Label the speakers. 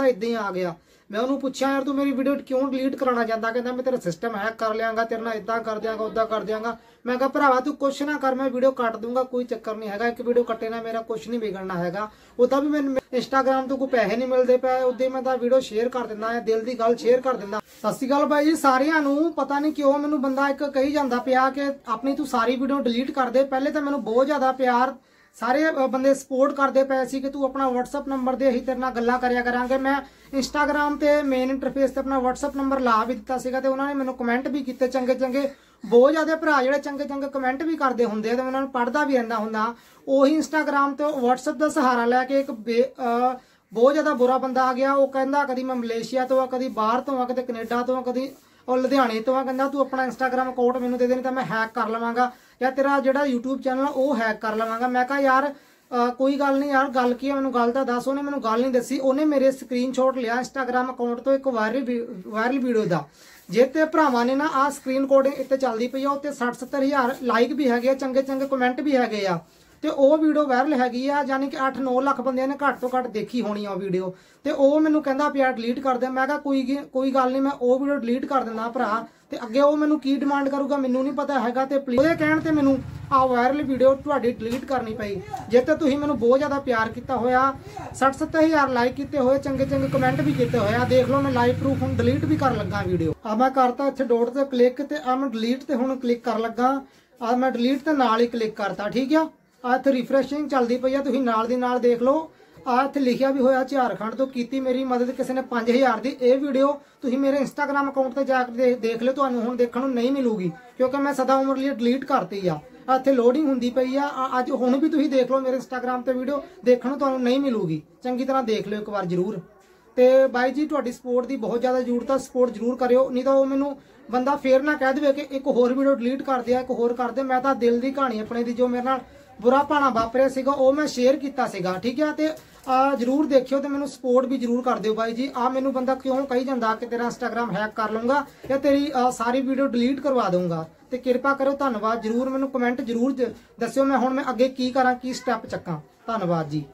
Speaker 1: ਤਾਂ ਇਦਾਂ ਹੀ ਆ ਗਿਆ। ਮੈਂ ਉਹਨੂੰ ਪੁੱਛਿਆ, ਯਾਰ ਤੂੰ ਮੇਰੀ ਵੀਡੀਓ ਕਿਉਂ ਡਿਲੀਟ ਕਰਾਉਣਾ ਚਾਹੁੰਦਾ? ਕਹਿੰਦਾ, ਮੈਂ ਤੇਰਾ ਸਿਸਟਮ ਹੈਕ ਕਰ ਲਿਆਂਗਾ, ਤੇਰੇ ਨਾਲ ਇਦਾਂ ਕਰ ਦਿਆਂਗਾ ਉਦਾਂ ਕਰ ਦਿਆਂਗਾ। ਮੈਂ ਕਿਹਾ, ਭਰਾਵਾ, ਤੂੰ ਕੁਛ ਨਾ ਕਰ, ਮੈਂ ਵੀਡੀਓ ਕੱਟ ਦੂੰਗਾ, ਕੋਈ ਚੱਕਰ ਨਹੀਂ ਹੈਗਾ। ਇੱਕ ਵੀਡੀਓ ਕੱਟੇ ਨਾਲ ਮੇਰਾ ਕੁਛ ਨਹੀਂ ਵਿਗੜਨਾ ਹੈਗਾ। ਉਹਦਾ ਵੀ ਮੈਨੂੰ ਇੰਸਟਾਗ੍ਰam ਤੋਂ ਕੋਈ ਪੈਸੇ ਨਹੀਂ ਮਿਲਦੇ ਪਏ ਉਦੋਂ ਮੈਂ ਤਾਂ ਵੀਡੀਓ ਸ਼ੇਅਰ ਕਰ ਦਿੰਦਾ ਹੈ ਦਿਲ ਦੀ ਗੱਲ ਸ਼ੇਅਰ ਕਰ ਦਿੰਦਾ। ਸਤਿ ਸ਼੍ਰੀ ਅਕਾਲ ਭਾਈ ਜੀ ਸਾਰਿਆਂ ਨੂੰ। ਪਤਾ ਨਹੀਂ ਕਿਉਂ ਮੈਨੂੰ ਬੰਦਾ ਇੱਕ ਕਹੀ ਜਾਂਦਾ ਪਿਆ ਕਿ ਆਪਣੀ ਤੂੰ ਸਾਰੀ ਵੀਡੀਓ ਡਿਲੀਟ ਕਰ ਦੇ। ਪਹਿਲੇ ਤਾਂ ਮੈਨੂੰ ਬਹੁਤ ਜ਼ਿਆਦਾ ਪਿਆਰ ਸਾਰੇ ਬੰਦੇ ਸਪੋਰਟ ਕਰਦੇ ਪਏ ਸੀ ਕਿ ਤੂੰ ਆਪਣਾ WhatsApp ਨੰਬਰ ਦੇ ਅਸੀਂ ਤੇਰੇ ਨਾਲ ਗੱਲਾਂ ਕਰਿਆ ਕਰਾਂਗੇ। ਮੈਂ Instagram ਤੇ ਮੇਨ ਇੰਟਰਫੇਸ ਤੇ ਆਪਣਾ WhatsApp ਨੰਬਰ ਲਾ ਵੀ ਦਿੱਤਾ ਸੀਗਾ ਤੇ ਉਹਨਾਂ ਨੇ ਮੈਨੂੰ ਕਮੈਂਟ ਵੀ ਕੀਤੇ ਚੰਗੇ ਚੰਗੇ। ਬਹੁਤ ਜ਼ਿਆਦਾ ਭਰਾ ਜਿਹੜੇ ਚੰਗੇ ਚੰਗੇ ਕਮੈਂਟ ਵੀ ਕਰਦੇ ਹੁੰਦੇ ਆ ਤੇ ਉਹਨਾਂ ਨੂੰ ਪੜ੍ਹਦਾ ਵੀ ਰਹਿੰਦਾ ਹੁੰਦਾ। ਉਹੀ Instagram ਤੇ WhatsApp ਦਾ ਸਹਾਰਾ ਲੈ ਕੇ ਇੱਕ ਬੇ- ਬਹੁਤ ਜ਼ਿਆਦਾ ਬੁਰਾ ਬੰਦਾ ਆ ਗਿਆ। ਉਹ ਕਹਿੰਦਾ ਕਦੀ ਮੈਂ ਮਲੇਸ਼ੀਆ ਤੋਂ ਆ, ਕਦੀ ਬਾਹਰ ਤੋਂ ਆ, ਕਦੇ ਕੈਨੇਡਾ ਤੋਂ ਆ, ਕਦੀ ਉਹ ਲੁਧਿਆਣੇ ਤੋਂ ਆ ਕਹਿੰਦਾ, ਤੂੰ ਆਪਣਾ ਇੰਸਟਾਗ੍ਰam ਅਕਾਊਂਟ ਮੈਨੂੰ ਦੇ ਦੇ, ਨਹੀਂ ਤਾਂ ਮੈਂ ਹੈਕ ਕਰ ਲਵਾਂਗਾ। ਜਾਂ ਤੇਰਾ ਜਿਹੜਾ YouTube ਚੈਨਲ ਆ, ਉਹ ਹੈਕ ਕਰ ਲਵਾਂਗਾ। ਮੈਂ ਕਿਹਾ, ਯਾਰ ਕੋਈ ਗੱਲ ਨਹੀਂ ਯਾਰ, ਗੱਲ ਕੀ ਹੈ ਮੈਨੂੰ ਗੱਲ ਤਾਂ ਦੱਸ। ਉਹਨੇ ਮੈਨੂੰ ਗੱਲ ਨਹੀਂ ਦੱਸੀ। ਉਹਨੇ ਮੇਰੇ ਸਕਰੀਨਸ਼ਾਟ ਲਿਆ ਇੰਸਟਾਗ੍ਰam ਅਕਾਊਂਟ ਤੋਂ ਇੱਕ ਵਾਇਰਲ ਵਾਇਰਲ ਵੀਡੀਓ ਦਾ। ਜੇ ਤੇ ਭਰਾਵਾਂ ਨੇ ਨਾ ਆ ਸਕਰੀਨ ਕੋਡਿੰਗ ਇੱਥੇ ਚੱਲਦੀ ਪਈ ਆ ਉੱਤੇ 60 70000 ਲਾਈਕ ਵੀ ਹੈਗੇ ਆ ਚੰਗੇ ਚੰਗੇ ਕਮੈਂਟ ਵੀ ਹੈਗੇ ਆ। ਤੇ ਉਹ ਵੀਡੀਓ ਵਾਇਰਲ ਹੈਗੀ ਆ ਯਾਨੀ ਕਿ 8-9 ਲੱਖ ਬੰਦਿਆਂ ਨੇ ਘੱਟ ਤੋਂ ਘੱਟ ਦੇਖੀ ਹੋਣੀ ਆ ਉਹ ਵੀਡੀਓ। ਤੇ ਉਹ ਮੈਨੂੰ ਕਹਿੰਦਾ ਪਿਆ ਡਿਲੀਟ ਕਰ ਦੇ। ਮੈਂ ਕਿਹਾ, ਕੋਈ ਕੋਈ ਗੱਲ ਨਹੀਂ, ਮੈਂ ਉਹ ਵੀਡੀਓ ਡਿਲੀਟ ਕਰ ਦਿੰਦਾ ਭਰਾ। ਤੇ ਅੱਗੇ ਉਹ ਮੈਨੂੰ ਕੀ ਡਿਮਾਂਡ ਕਰੂਗਾ, ਮੈਨੂੰ ਨਹੀਂ ਪਤਾ ਹੈਗਾ। ਤੇ ਪਲੀਜ਼ ਉਹਦੇ ਕਹਿਣ ਤੇ ਮੈਨੂੰ ਆ ਵਾਇਰਲ ਵੀਡੀਓ ਤੁਹਾਡੀ ਡਿਲੀਟ ਕਰਨੀ ਪਈ। ਜੇ ਤੇ ਤੁਸੀਂ ਮੈਨੂੰ ਬਹੁਤ ਜ਼ਿਆਦਾ ਪਿਆਰ ਕੀਤਾ ਹੋਇਆ 60-70000 ਲਾਈਕ ਕੀਤੇ ਹੋਏ, ਚੰਗੇ ਚੰਗੇ ਕਮੈਂਟ ਵੀ ਕੀਤੇ ਹੋਏ ਆ। ਦੇਖ ਲਓ, ਮੈਂ ਲਾਈਵ ਪ੍ਰੂਫ ਹੁਣ ਡਿਲੀਟ ਵੀ ਕਰਨ ਲੱਗਾ ਵੀਡੀਓ ਆ ਮੈਂ ਕਰਤਾ ਇੱਥੇ ਡੋਟ ਤੇ ਕਲਿੱਕ ਤੇ ਆ ਮੈਂ ਡਿਲੀਟ ਤੇ ਹੁਣ ਕਲਿੱਕ ਕਰਨ ਲੱਗਾ। ਆ ਮੈਂ ਡਿਲੀਟ ਤੇ ਨਾਲ ਹੀ ਕਲਿੱਕ ਕਰਤਾ, ਠੀਕ ਆ? ਆ ਇੱਥੇ ਰਿਫਰੈਸ਼ਿੰਗ ਚੱਲਦੀ ਪਈ ਆ, ਤੁਸੀਂ ਨਾਲ ਦੀ ਨਾਲ ਦੇਖ ਲਓ। ਆ ਇੱਥੇ ਲਿਖਿਆ ਵੀ ਹੋਇਆ, ਝਾਰਖੰਡ ਤੋਂ ਕੀਤੀ ਮੇਰੀ ਮਦਦ, ਕਿਸੇ ਨੇ 5000 ਦੀ ਇਹ ਵੀਡੀਓ ਤੁਸੀਂ ਮੇਰੇ ਇੰਸਟਾਗ੍ਰam ਅਕਾਊਂਟ ਤੇ ਜਾ ਕੇ ਦੇ- ਦੇਖ ਲਿਓ, ਤੁਹਾਨੂੰ ਹੁਣ ਦੇਖਣ ਨੂੰ ਨਹੀਂ ਮਿਲੂਗੀ, ਕਿਉਂਕਿ ਮੈਂ ਸਦਾ ਉਮਰ ਲਈ ਡਿਲੀਟ ਕਰਤੀ ਆ। ਇੱਥੇ ਲੋਡਿੰਗ ਹੁੰਦੀ ਪਈ ਆ ਆ, ਅੱਜ ਹੁਣ ਵੀ ਤੁਸੀਂ ਦੇਖ ਲਓ ਮੇਰੇ ਇੰਸਟਾਗ੍ਰam ਤੇ ਵੀਡੀਓ ਦੇਖਣ ਨੂੰ ਤੁਹਾਨੂੰ ਨਹੀਂ ਮਿਲੂਗੀ। ਚੰਗੀ ਤਰ੍ਹਾਂ ਦੇਖ ਲਿਓ ਇੱਕ ਵਾਰ ਜ਼ਰੂਰ। ਤੇ ਬਾਈ ਜੀ, ਤੁਹਾਡੀ ਸਪੋਰਟ ਦੀ ਬਹੁਤ ਜ਼ਿਆਦਾ ਜ਼ਰੂਰਤ ਆ ਸਪੋਰਟ ਜ਼ਰੂਰ ਕਰਿਓ, ਨਹੀਂ ਤਾਂ ਉਹ ਮੈਨੂੰ ਬੰਦਾ ਫੇਰ ਨਾ ਕਹਿ ਦੇਵੇ ਕਿ ਇੱਕ ਹੋਰ ਵੀਡੀਓ ਡਿਲੀਟ ਕਰ ਦਿਆ, ਇੱਕ ਹੋਰ ਕਰ ਦੇ, ਮੈਂ ਤਾਂ ਦਿਲ ਦੀ ਕਹਾਣੀ ਆਪਣੇ ਦੀ, ਜੋ ਮੇਰੇ ਨਾਲ ਬੁਰਾ ਭਾਣਾ ਵਾਪਰਿਆ ਸੀਗਾ, ਉਹ ਮੈਂ ਸ਼ੇਅਰ ਕੀਤਾ ਸੀਗਾ, ਠੀਕ ਹੈ ਤੇ ਜਰੂਰ ਦੇਖਿਓ ਤੇ ਮੈਨੂੰ ਸਪੋਰਟ ਵੀ ਜਰੂਰ ਕਰ ਦਿਓ ਬਾਈ ਜੀ। ਆ ਮੈਨੂੰ ਬੰਦਾ ਕਿਉਂ ਕਹੀ ਜਾਂਦਾ ਕਿ ਤੇਰਾ ਇੰਸਟਾਗ੍ਰam ਹੈਕ ਕਰ ਲਵਾਂਗਾ ਜਾਂ ਤੇਰੀ ਸਾਰੀ ਵੀਡੀਓ ਡਿਲੀਟ ਕਰਵਾ ਦਊਂਗਾ? ਤੇ ਕਿਰਪਾ ਕਰੋ ਧੰਨਵਾਦ ਜਰੂਰ। ਮੈਨੂੰ ਕਮੈਂਟ ਜਰੂਰ ਦੱਸਿਓ ਮੈਂ ਹੁਣ ਮੈਂ ਅੱਗੇ ਕੀ ਕਰਾਂ, ਕੀ ਸਟੈਪ ਚੱਕਾਂ। ਧੰਨਵਾਦ ਜੀ।